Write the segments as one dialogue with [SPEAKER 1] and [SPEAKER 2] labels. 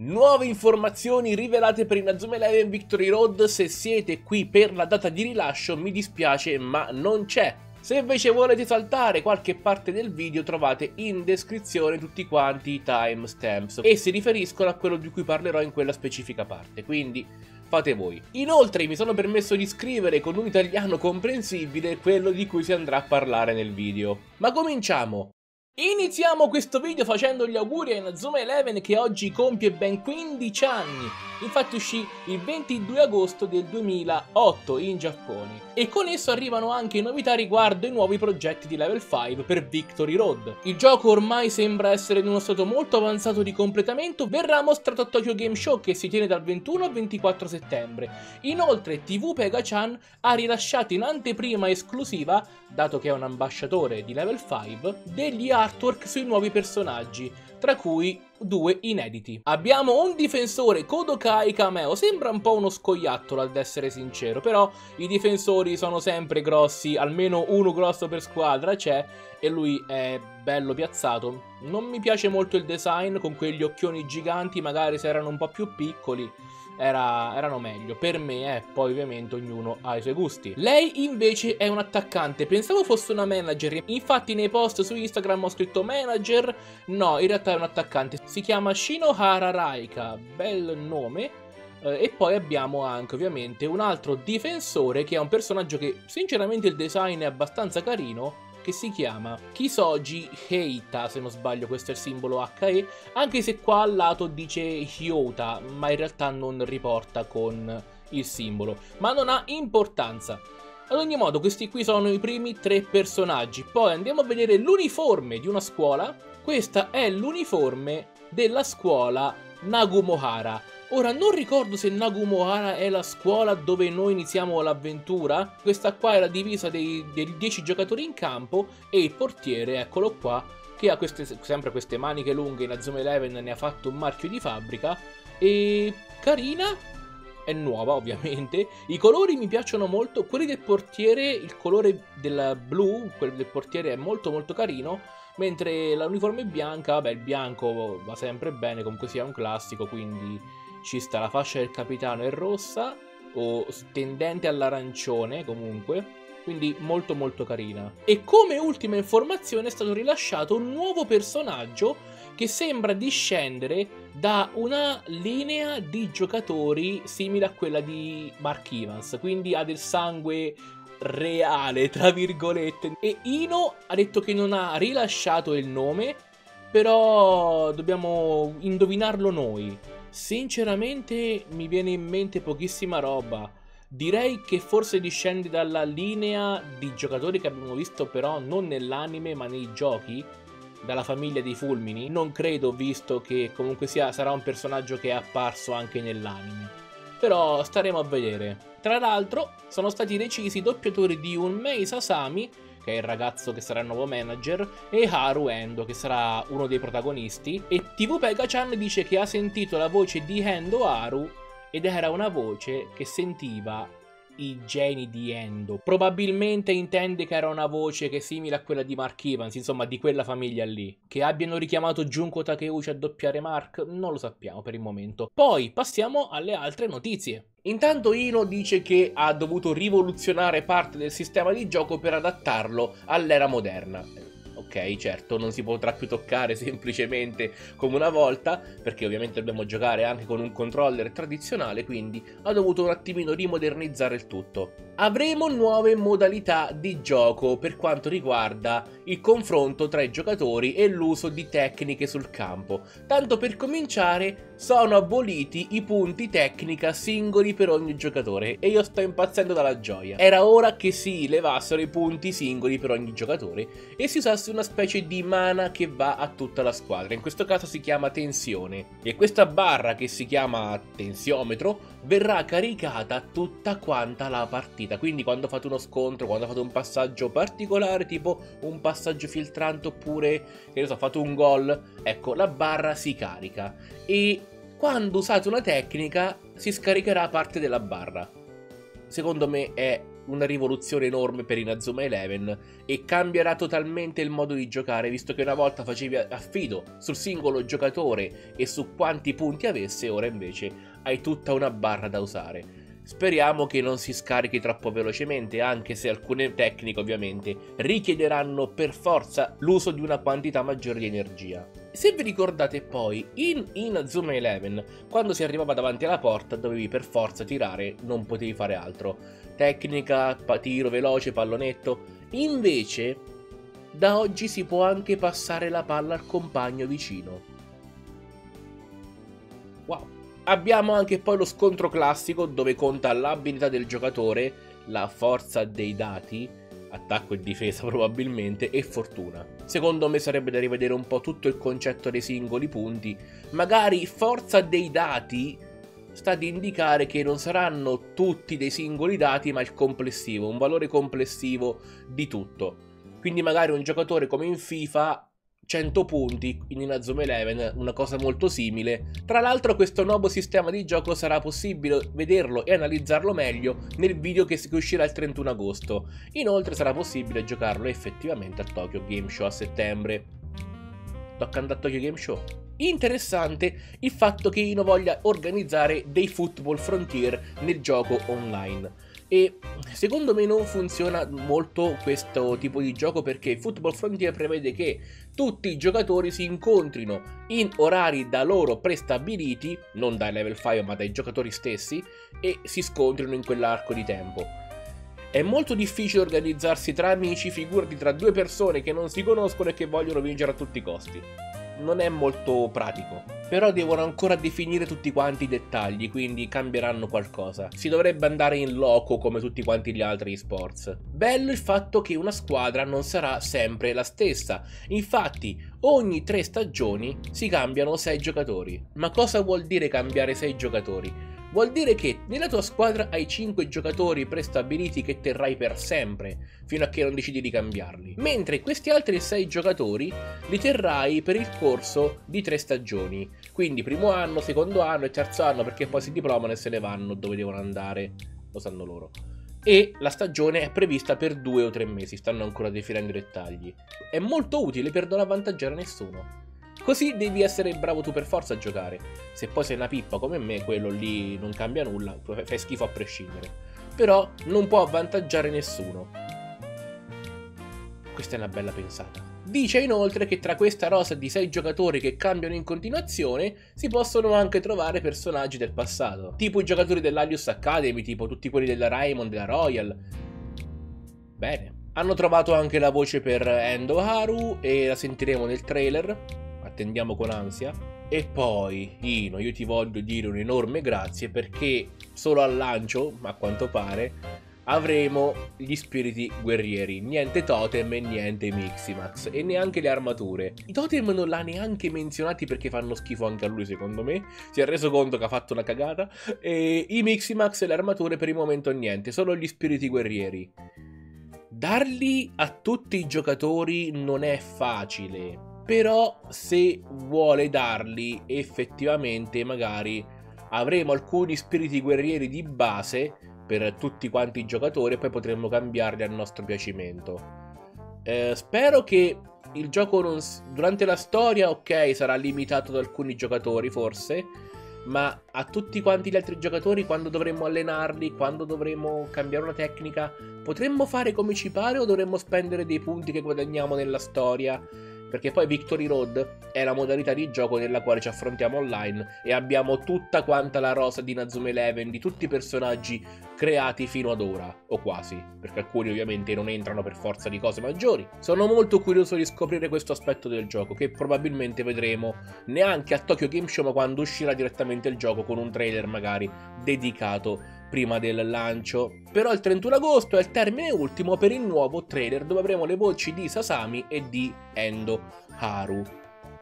[SPEAKER 1] Nuove informazioni rivelate per Inazuma Eleven Victory Road, se siete qui per la data di rilascio mi dispiace ma non c'è. Se invece volete saltare qualche parte del video trovate in descrizione tutti quanti i timestamps e si riferiscono a quello di cui parlerò in quella specifica parte, quindi fate voi. Inoltre mi sono permesso di scrivere con un italiano comprensibile quello di cui si andrà a parlare nel video. Ma cominciamo! Iniziamo questo video facendo gli auguri a Inazuma Eleven che oggi compie ben 15 anni, infatti uscì il 22 agosto del 2008 in Giappone e con esso arrivano anche novità riguardo i nuovi progetti di Level 5 per Victory Road. Il gioco ormai sembra essere in uno stato molto avanzato di completamento, verrà mostrato a Tokyo Game Show che si tiene dal 21 al 24 settembre. Inoltre TV Pega-chan ha rilasciato in anteprima esclusiva, dato che è un ambasciatore di Level 5, degli artwork sui nuovi personaggi, tra cui due inediti. Abbiamo un difensore Kodokai Kameo, sembra un po' uno scoiattolo ad essere sincero, però i difensori sono sempre grossi, almeno uno grosso per squadra c'è e lui è bello piazzato. Non mi piace molto il design con quegli occhioni giganti, magari se erano un po' più piccoli era, erano meglio. Per me, eh, poi ovviamente ognuno ha i suoi gusti. Lei invece è un attaccante, pensavo fosse una manager. Infatti nei post su Instagram ho scritto manager, no, in realtà è un attaccante. Si chiama Shinohara Raika, bel nome. Uh, e poi abbiamo anche ovviamente un altro difensore che è un personaggio che sinceramente il design è abbastanza carino che si chiama Kisoji Heita, se non sbaglio questo è il simbolo HE, anche se qua al lato dice Hyota, ma in realtà non riporta con il simbolo, ma non ha importanza. Ad ogni modo, questi qui sono i primi tre personaggi. Poi andiamo a vedere l'uniforme di una scuola. Questa è l'uniforme della scuola Nagumohara. Ora, non ricordo se Nagumohara è la scuola dove noi iniziamo l'avventura. Questa qua è la divisa dei, dei 10 giocatori in campo e il portiere, eccolo qua, che ha queste, sempre queste maniche lunghe. In Azuma Eleven ne ha fatto un marchio di fabbrica. E carina, è nuova ovviamente. I colori mi piacciono molto. Quelli del portiere, il colore del blu, quello del portiere è molto molto carino. Mentre l'uniforme bianca, vabbè, il bianco va sempre bene, comunque sia un classico, quindi ci sta la fascia del capitano è rossa o tendente all'arancione comunque quindi molto molto carina. E come ultima informazione è stato rilasciato un nuovo personaggio che sembra discendere da una linea di giocatori simile a quella di Mark Evans, quindi ha del sangue reale, tra virgolette. E Ino ha detto che non ha rilasciato il nome, però dobbiamo indovinarlo noi. Sinceramente mi viene in mente pochissima roba. Direi che forse discende dalla linea di giocatori che abbiamo visto però non nell'anime ma nei giochi, dalla famiglia dei fulmini. Non credo visto che comunque sia, sarà un personaggio che è apparso anche nell'anime. Però staremo a vedere. Tra l'altro sono stati decisi i doppiatori di Unmei Sasami che è il ragazzo che sarà il nuovo manager, e Haru Endo, che sarà uno dei protagonisti. E TV Pega-chan dice che ha sentito la voce di Endo Haru ed era una voce che sentiva i geni di Endo. Probabilmente intende che era una voce che è simile a quella di Mark Evans, insomma di quella famiglia lì. Che abbiano richiamato Junko Takeuchi a doppiare Mark, non lo sappiamo per il momento. Poi passiamo alle altre notizie. Intanto Ino dice che ha dovuto rivoluzionare parte del sistema di gioco per adattarlo all'era moderna ok, certo, non si potrà più toccare semplicemente come una volta, perché ovviamente dobbiamo giocare anche con un controller tradizionale, quindi ha dovuto un attimino rimodernizzare il tutto. Avremo nuove modalità di gioco per quanto riguarda il confronto tra i giocatori e l'uso di tecniche sul campo. Tanto per cominciare, sono aboliti i punti tecnica singoli per ogni giocatore e io sto impazzendo dalla gioia. Era ora che si levassero i punti singoli per ogni giocatore e si usasse una specie di mana che va a tutta la squadra. In questo caso si chiama tensione e questa barra che si chiama tensiometro verrà caricata tutta quanta la partita. Quindi quando fate uno scontro, quando fate un passaggio particolare, tipo un passaggio filtrante oppure, che ne so, fate un gol, ecco, la barra si carica. E quando usate una tecnica si scaricherà parte della barra. Secondo me è una rivoluzione enorme per Inazuma Eleven e cambierà totalmente il modo di giocare, visto che una volta facevi affido sul singolo giocatore e su quanti punti avesse, ora invece hai tutta una barra da usare. Speriamo che non si scarichi troppo velocemente, anche se alcune tecniche ovviamente richiederanno per forza l'uso di una quantità maggiore di energia. Se vi ricordate poi, in Inazuma Eleven, quando si arrivava davanti alla porta dovevi per forza tirare, non potevi fare altro. Tecnica, tiro veloce, pallonetto. Invece, da oggi si può anche passare la palla al compagno vicino. Abbiamo anche poi lo scontro classico dove conta l'abilità del giocatore, la forza dei dati, attacco e difesa probabilmente, e fortuna. Secondo me sarebbe da rivedere un po' tutto il concetto dei singoli punti. Magari forza dei dati sta ad indicare che non saranno tutti dei singoli dati, ma il complessivo, un valore complessivo di tutto. Quindi magari un giocatore come in FIFA 100 punti in Inazuma Eleven, una cosa molto simile. Tra l'altro questo nuovo sistema di gioco sarà possibile vederlo e analizzarlo meglio nel video che uscirà il 31 agosto. Inoltre sarà possibile giocarlo effettivamente al Tokyo Game Show a settembre. Tocca andare a Tokyo Game Show. Interessante il fatto che Ino voglia organizzare dei Football Frontier nel gioco online. E secondo me non funziona molto questo tipo di gioco perché Football Frontier prevede che tutti i giocatori si incontrino in orari da loro prestabiliti, non dai level 5 ma dai giocatori stessi, e si scontrino in quell'arco di tempo. È molto difficile organizzarsi tra amici, figurati tra due persone che non si conoscono e che vogliono vincere a tutti i costi non è molto pratico. Però devono ancora definire tutti quanti i dettagli, quindi cambieranno qualcosa. Si dovrebbe andare in loco come tutti quanti gli altri sports. Bello il fatto che una squadra non sarà sempre la stessa. Infatti, ogni tre stagioni si cambiano sei giocatori. Ma cosa vuol dire cambiare sei giocatori? Vuol dire che nella tua squadra hai 5 giocatori prestabiliti che terrai per sempre, fino a che non decidi di cambiarli. Mentre questi altri 6 giocatori li terrai per il corso di 3 stagioni. Quindi primo anno, secondo anno e terzo anno perché poi si diplomano e se ne vanno dove devono andare. Lo sanno loro e la stagione è prevista per due o tre mesi, stanno ancora definendo i dettagli. È molto utile per non avvantaggiare nessuno. Così devi essere bravo tu per forza a giocare. Se poi sei una pippa come me, quello lì non cambia nulla, fai schifo a prescindere. Però non può avvantaggiare nessuno. Questa è una bella pensata. Dice inoltre che tra questa rosa di 6 giocatori che cambiano in continuazione si possono anche trovare personaggi del passato, tipo i giocatori dell'Alius Academy, tipo tutti quelli della Raimond, della Royal. Bene. Hanno trovato anche la voce per Endo Haru e la sentiremo nel trailer attendiamo con ansia. E poi, Ino, io ti voglio dire un enorme grazie perché solo al lancio, a quanto pare, avremo gli spiriti guerrieri. Niente totem e niente Miximax. E neanche le armature. I totem non l'ha neanche menzionati perché fanno schifo anche a lui, secondo me. Si è reso conto che ha fatto una cagata. E i Miximax e le armature per il momento niente, solo gli spiriti guerrieri. Darli a tutti i giocatori non è facile però se vuole darli effettivamente magari avremo alcuni spiriti guerrieri di base per tutti quanti i giocatori e poi potremmo cambiarli a nostro piacimento. Eh, spero che il gioco non, durante la storia, ok, sarà limitato ad alcuni giocatori forse, ma a tutti quanti gli altri giocatori quando dovremmo allenarli, quando dovremmo cambiare una tecnica, potremmo fare come ci pare o dovremmo spendere dei punti che guadagniamo nella storia perché poi Victory Road è la modalità di gioco nella quale ci affrontiamo online e abbiamo tutta quanta la rosa di Nazuma Eleven, di tutti i personaggi creati fino ad ora, o quasi, perché alcuni ovviamente non entrano per forza di cose maggiori. Sono molto curioso di scoprire questo aspetto del gioco, che probabilmente vedremo neanche a Tokyo Game Show, ma quando uscirà direttamente il gioco con un trailer magari dedicato prima del lancio. Però il 31 agosto è il termine ultimo per il nuovo trailer dove avremo le voci di Sasami e di Endo Haru.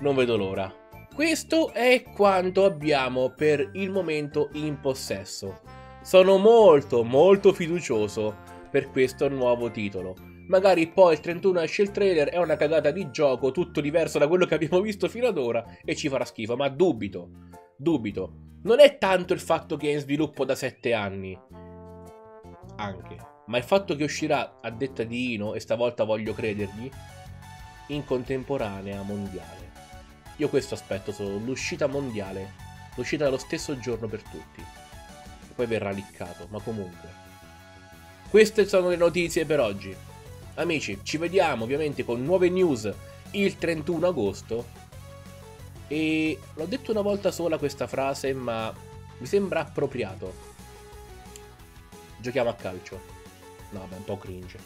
[SPEAKER 1] Non vedo l'ora. Questo è quanto abbiamo per il momento in possesso. Sono molto molto fiducioso per questo nuovo titolo. Magari poi il 31 esce il trailer, è una cagata di gioco, tutto diverso da quello che abbiamo visto fino ad ora e ci farà schifo, ma dubito, dubito non è tanto il fatto che è in sviluppo da 7 anni. Anche. ma il fatto che uscirà a detta di Ino, e stavolta voglio credergli, in contemporanea mondiale. Io questo aspetto solo, l'uscita mondiale, l'uscita lo stesso giorno per tutti. Poi verrà liccato, ma comunque. Queste sono le notizie per oggi. Amici, ci vediamo ovviamente con nuove news il 31 agosto. E l'ho detto una volta sola questa frase, ma mi sembra appropriato. Giochiamo a calcio. No, beh, un po' cringe.